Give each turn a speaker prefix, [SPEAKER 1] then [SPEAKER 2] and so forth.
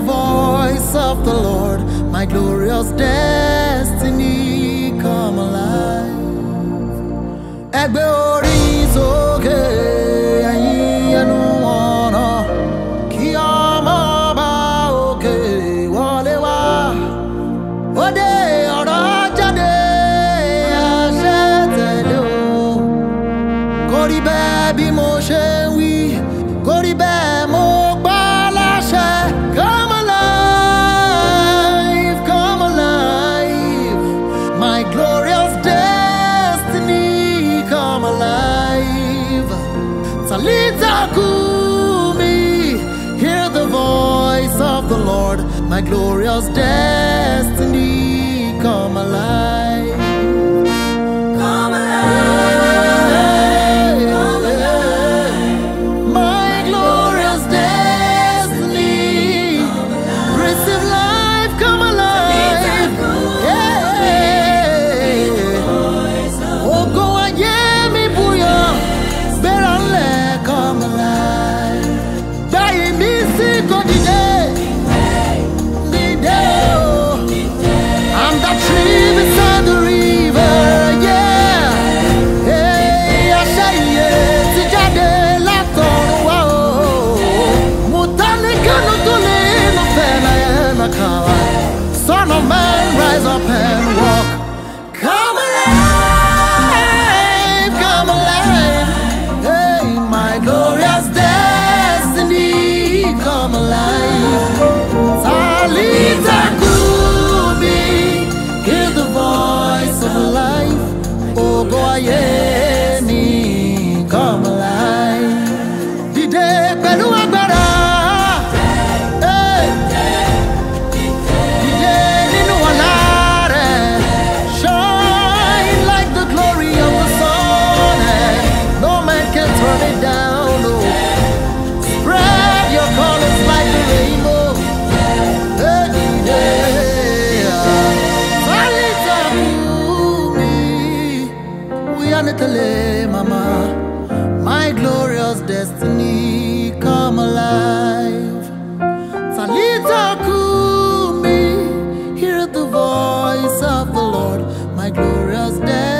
[SPEAKER 1] voice of the Lord, my glorious destiny come alive. Ẹgbẹ́ orí. Talitha Kumi, hear the voice of the Lord, my glorious destiny come alive.
[SPEAKER 2] come alive.
[SPEAKER 1] Talitha Kumi, Hear the voice of life. Oh, boy, yeah. Anatale, Mama, my glorious destiny come alive. Talitha Kumi, hear the voice of the Lord, my glorious destiny.